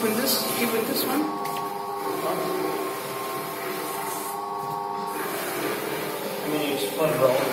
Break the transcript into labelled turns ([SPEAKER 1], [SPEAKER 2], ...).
[SPEAKER 1] keep this, keep this one.
[SPEAKER 2] I mean, it's to use.